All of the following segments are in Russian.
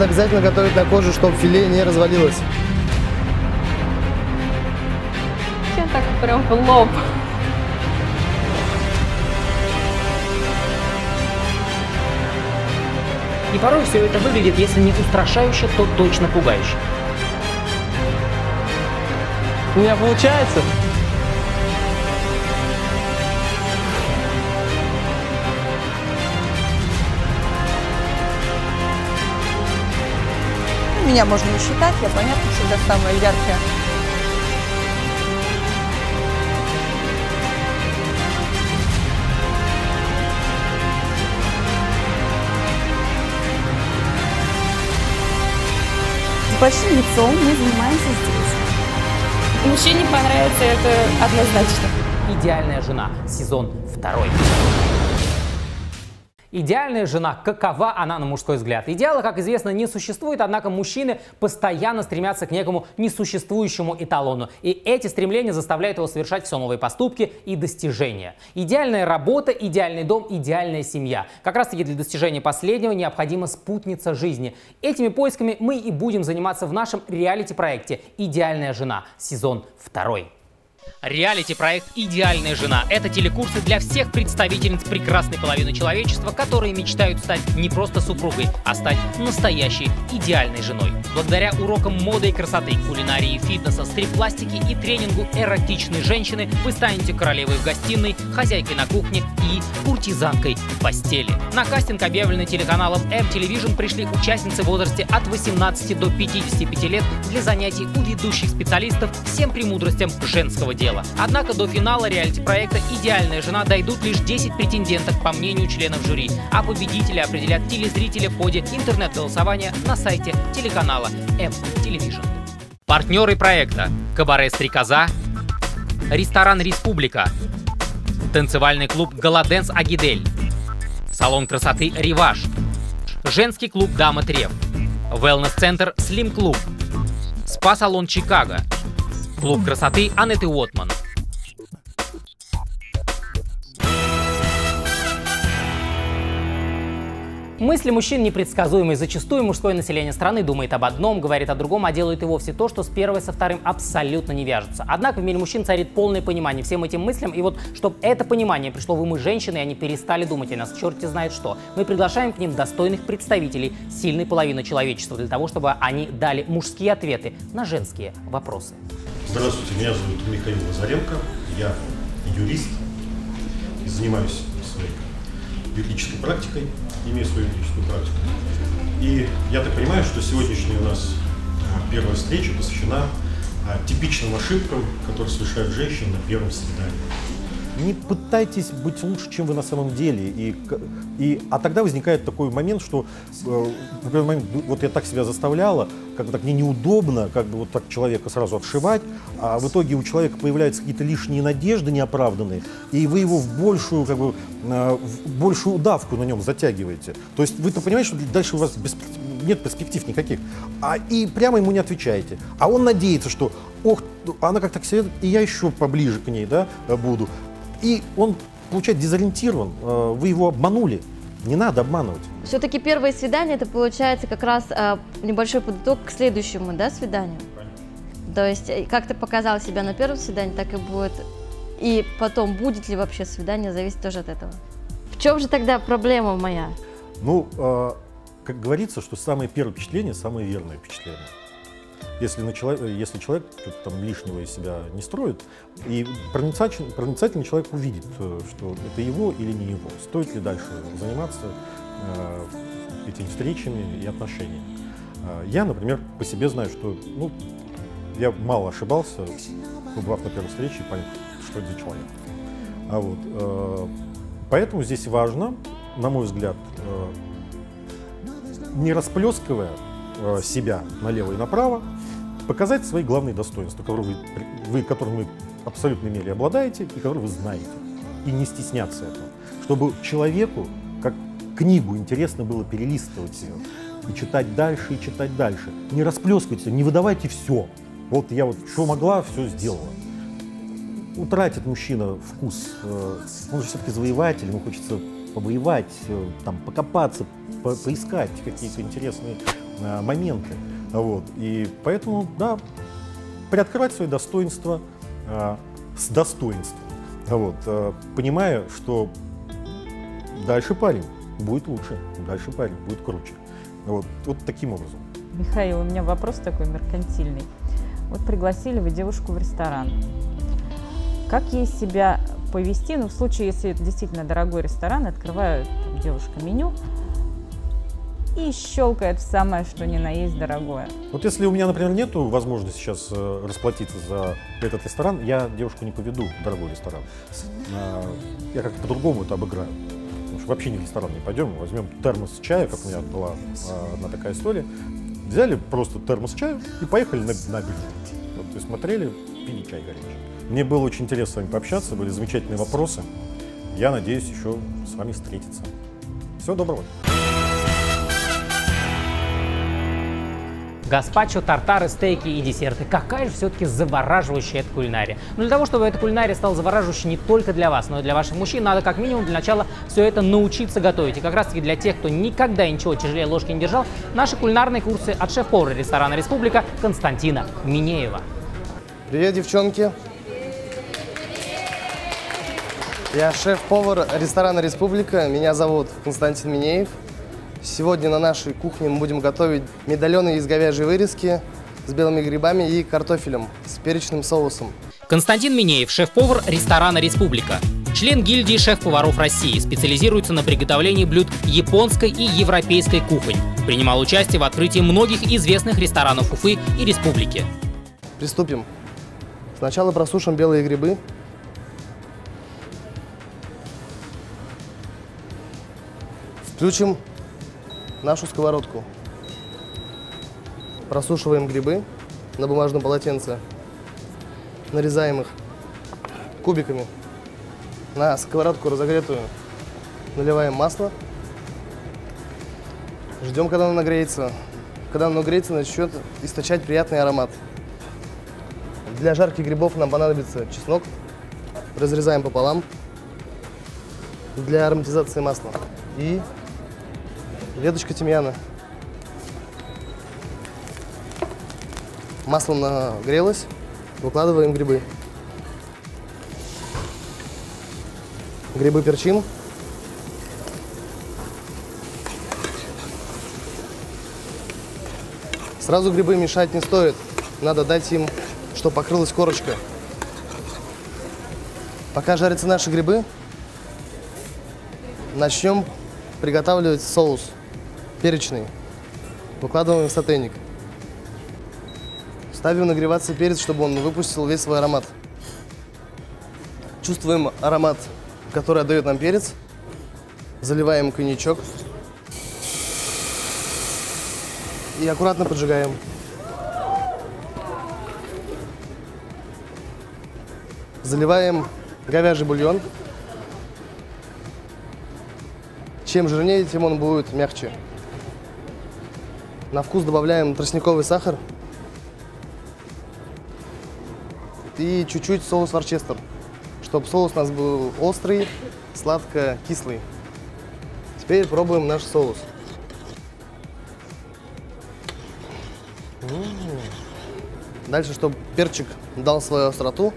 надо обязательно готовить на коже, чтобы филе не развалилось. Чем так прям в лоб? И порой все это выглядит, если не устрашающе, то точно пугающе. У меня получается? Меня можно не считать, я, понятно, всегда самая яркая. С большим лицом мы занимаемся здесь. Мужчине понравится это однозначно. Идеальная жена. Сезон второй. Идеальная жена. Какова она на мужской взгляд? Идеала, как известно, не существует, однако мужчины постоянно стремятся к некому несуществующему эталону. И эти стремления заставляют его совершать все новые поступки и достижения. Идеальная работа, идеальный дом, идеальная семья. Как раз таки для достижения последнего необходима спутница жизни. Этими поисками мы и будем заниматься в нашем реалити-проекте «Идеальная жена». Сезон второй. Реалити-проект «Идеальная жена» — это телекурсы для всех представительниц прекрасной половины человечества, которые мечтают стать не просто супругой, а стать настоящей идеальной женой. Благодаря урокам моды и красоты, кулинарии, фитнеса, стрип-пластики и тренингу эротичной женщины вы станете королевой в гостиной, хозяйкой на кухне и куртизанкой в постели. На кастинг, объявленный телеканалом M-Television, пришли участницы в возрасте от 18 до 55 лет для занятий у ведущих специалистов всем премудростям женского дела. Однако до финала реалити-проекта «Идеальная жена» дойдут лишь 10 претенденток, по мнению членов жюри, а победителя определят телезрители в ходе интернет-голосования на сайте телеканала M-Television. Партнеры проекта «Кабаре Стрекоза», ресторан «Республика», танцевальный клуб «Галаденс Агидель», салон красоты «Риваж», женский клуб «Дама Трев», wellness-центр «Слим Клуб», спа-салон «Чикаго», клуб красоты Анеты Уотман. Мысли мужчин непредсказуемые. Зачастую мужское население страны думает об одном, говорит о другом, а делает и вовсе то, что с первой со вторым абсолютно не вяжется. Однако в мире мужчин царит полное понимание всем этим мыслям, и вот чтобы это понимание пришло в умы женщины, и они перестали думать о нас черти знает что, мы приглашаем к ним достойных представителей сильной половины человечества для того, чтобы они дали мужские ответы на женские вопросы. Здравствуйте, меня зовут Михаил Лазаренко, я юрист и занимаюсь своей юридической практикой, имею свою юридическую практику. И я так понимаю, что сегодняшняя у нас а, первая встреча посвящена а, типичным ошибкам, которые совершают женщины на первом свидании. Не пытайтесь быть лучше, чем вы на самом деле. И, и, а тогда возникает такой момент, что э, например, момент, «Ну, вот я так себя заставляла, как бы так мне неудобно, как бы вот так человека сразу отшивать, а в итоге у человека появляются какие-то лишние надежды неоправданные, и вы его в большую, как бы, э, в большую давку на нем затягиваете. То есть вы-то понимаете, что дальше у вас без, нет перспектив никаких. А, и прямо ему не отвечаете. А он надеется, что ох, она как-то к себе, и я еще поближе к ней да, буду. И он, получается, дезориентирован. Э, Вы его обманули. Не надо обманывать. Все-таки первое свидание это получается как раз а, небольшой подыток к следующему, да, свиданию. То есть э, как ты показал себя на первом свидании, так и будет. И потом будет ли вообще свидание, зависит тоже от этого. В чем же тогда проблема моя? Ну, э, как говорится, что самое первое впечатление самое верное впечатление. Если, на человек, если человек там лишнего из себя не строит, и проницательный, проницательный человек увидит, э, что это его или не его, стоит ли дальше заниматься э, этими встречами и отношениями. Э, я, например, по себе знаю, что ну, я мало ошибался, побывав на первой встрече и поняв, что это за человек. А вот, э, поэтому здесь важно, на мой взгляд, э, не расплескивая э, себя налево и направо, показать свои главные достоинства, которые вы, вы, которыми вы абсолютно мере обладаете и которые вы знаете. И не стесняться этого. Чтобы человеку, как книгу, интересно было перелистывать ее и читать дальше, и читать дальше. Не расплескивайте, не выдавайте все. Вот я вот что могла, все сделала. Утратит мужчина вкус. э, Он же все-таки завоеватель, ему хочется повоевать, э, там, покопаться, по- поискать какие-то интересные э, моменты. Вот. И поэтому, да, приоткрывать свои достоинства э, с достоинством. Вот. Э, понимая, что дальше парень будет лучше, дальше парень будет круче. Вот, вот таким образом. Михаил, у меня вопрос такой меркантильный. Вот пригласили вы девушку в ресторан. Как ей себя повести, ну, в случае, если это действительно дорогой ресторан, открывает там, девушка меню и щелкает в самое, что ни на есть дорогое. Вот если у меня, например, нет возможности сейчас э, расплатиться за этот ресторан, я девушку не поведу в дорогой ресторан. Э, я как-то по-другому это обыграю. Потому что вообще не в ресторан не пойдем, возьмем термос чая, как у меня была э, одна такая история. Взяли просто термос чая и поехали на набережную. Вот, и смотрели, пили чай горячий. Мне было очень интересно с вами пообщаться, были замечательные вопросы. Я надеюсь еще с вами встретиться. Всего доброго. Гаспачо, тартары, стейки и десерты. Какая же все-таки завораживающая эта кулинария. Но для того, чтобы эта кулинария стала завораживающей не только для вас, но и для ваших мужчин, надо как минимум для начала все это научиться готовить. И как раз таки для тех, кто никогда ничего тяжелее ложки не держал, наши кулинарные курсы от шеф-повара ресторана «Республика» Константина Минеева. Привет, девчонки. Я шеф-повар ресторана «Республика». Меня зовут Константин Минеев. Сегодня на нашей кухне мы будем готовить медальоны из говяжьей вырезки с белыми грибами и картофелем с перечным соусом. Константин Минеев, шеф-повар ресторана «Республика». Член гильдии шеф-поваров России, специализируется на приготовлении блюд японской и европейской кухонь. Принимал участие в открытии многих известных ресторанов Уфы и Республики. Приступим. Сначала просушим белые грибы. Включим нашу сковородку. Просушиваем грибы на бумажном полотенце. Нарезаем их кубиками. На сковородку разогретую наливаем масло. Ждем, когда оно нагреется. Когда оно нагреется, начнет источать приятный аромат. Для жарки грибов нам понадобится чеснок. Разрезаем пополам для ароматизации масла. И веточка тимьяна. Масло нагрелось, выкладываем грибы. Грибы перчим. Сразу грибы мешать не стоит. Надо дать им, чтобы покрылась корочка. Пока жарятся наши грибы, начнем приготавливать соус перечный. Выкладываем в сотейник. Ставим нагреваться перец, чтобы он выпустил весь свой аромат. Чувствуем аромат, который отдает нам перец. Заливаем коньячок. И аккуратно поджигаем. Заливаем говяжий бульон. Чем жирнее, тем он будет мягче. На вкус добавляем тростниковый сахар и чуть-чуть соус ворчестер, чтобы соус у нас был острый, сладко-кислый. Теперь пробуем наш соус. Дальше, чтобы перчик дал свою остроту,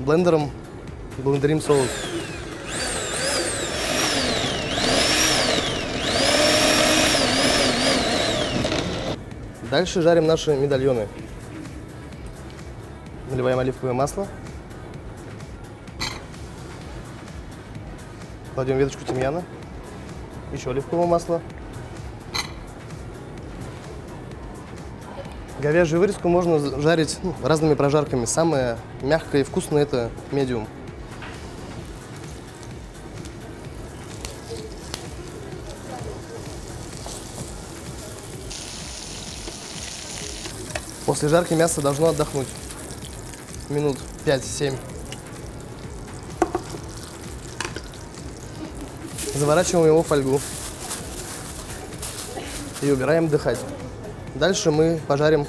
блендером блендерим соус. Дальше жарим наши медальоны. Наливаем оливковое масло. Кладем веточку тимьяна. Еще оливкового масла. Говяжью вырезку можно жарить ну, разными прожарками. Самое мягкое и вкусное это медиум. После жарки мясо должно отдохнуть. Минут 5-7. Заворачиваем его в фольгу. И убираем дыхать. Дальше мы пожарим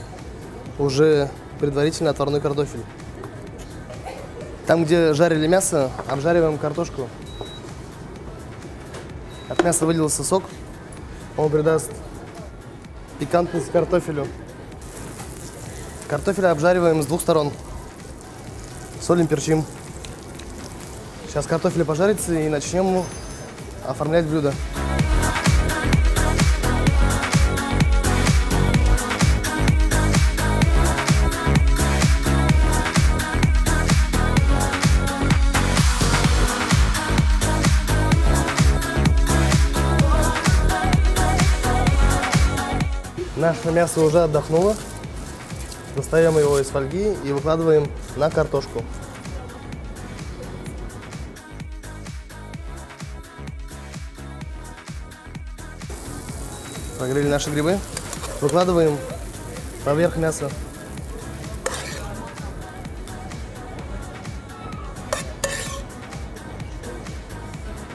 уже предварительно отварной картофель. Там, где жарили мясо, обжариваем картошку. От мяса выделился сок. Он придаст Пикантность картофелю. Картофель обжариваем с двух сторон. Солим, перчим. Сейчас картофель пожарится и начнем оформлять блюдо. Наше мясо уже отдохнуло. Достаем его из фольги и выкладываем на картошку. Прогрели наши грибы. Выкладываем поверх мяса.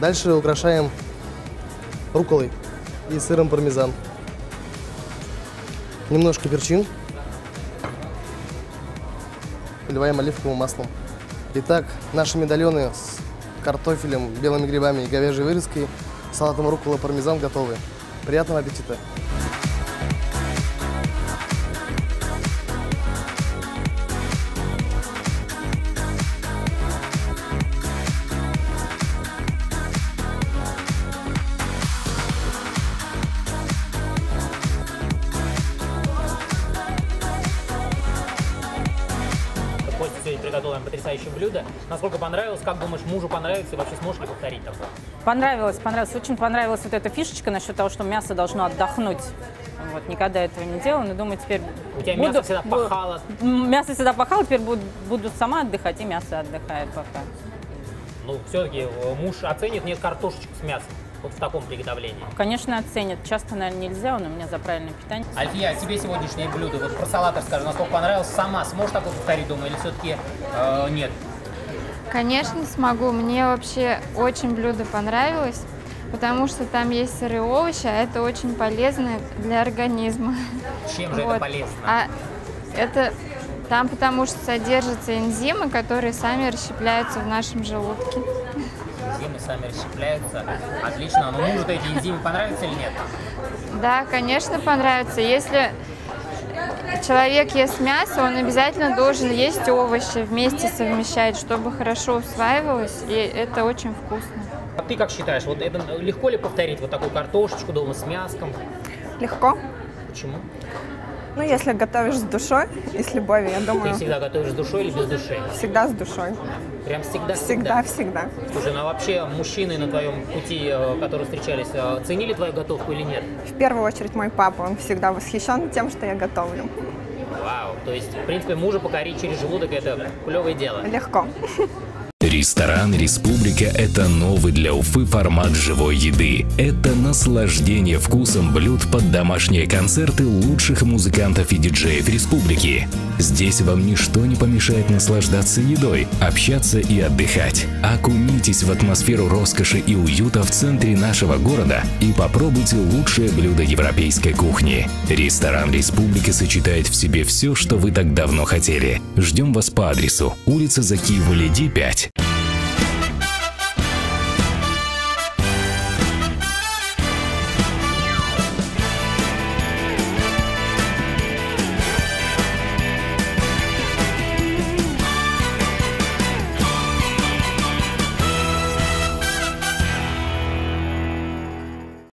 Дальше украшаем руколой и сыром пармезан. Немножко перчин. Поливаем оливковым маслом. Итак, наши медальоны с картофелем, белыми грибами и говяжьей вырезкой, салатом руккола пармезан готовы. Приятного аппетита! Блюдо. Насколько понравилось, как думаешь, мужу понравится и вообще сможешь ли повторить такое? Понравилось, понравилось. Очень понравилась вот эта фишечка насчет того, что мясо должно отдохнуть. Вот, никогда этого не делала, но думаю, теперь У тебя буду- мясо всегда пахало. Мясо всегда пахало, теперь буду, буду сама отдыхать, и мясо отдыхает пока. Ну, все-таки муж оценит нет картошечку с мясом. Вот в таком приготовлении. Конечно, оценят. Часто, наверное, нельзя, он у меня за правильное питание. Альфия, а тебе сегодняшнее блюдо, вот про салат расскажи, насколько понравилось, сама сможешь такое повторить дома или все-таки э, нет? Конечно, смогу. Мне вообще очень блюдо понравилось, потому что там есть сырые овощи, а это очень полезно для организма. Чем же это Вот. полезно? А это там потому что содержатся энзимы, которые сами расщепляются в нашем желудке. Энзимы сами расщепляются. Отлично. Но мужу-то эти энзимы понравятся или нет? Да, конечно, понравится. Если человек ест мясо, он обязательно должен есть овощи, вместе совмещать, чтобы хорошо усваивалось, и это очень вкусно. А ты как считаешь, вот это легко ли повторить вот такую картошечку дома с мяском? Легко. Почему? Ну, если готовишь с душой и с любовью, я Ты думаю, всегда готовишь с душой или без души? всегда с душой. Прям всегда? Всегда, всегда. Слушай, ну а вообще мужчины на твоем пути, э, которые встречались, э, ценили твою готовку или нет? В первую очередь мой папа, он всегда восхищен тем, что я готовлю. Вау, то есть, в принципе, мужа покорить через желудок – это клевое дело. Легко. Ресторан «Республика» — это новый для Уфы формат живой еды. Это наслаждение вкусом блюд под домашние концерты лучших музыкантов и диджеев республики. Здесь вам ничто не помешает наслаждаться едой, общаться и отдыхать. Окунитесь в атмосферу роскоши и уюта в центре нашего города и попробуйте лучшие блюда европейской кухни. Ресторан «Республика» сочетает в себе все, что вы так давно хотели. Ждем вас по адресу улица Закиева Леди 5.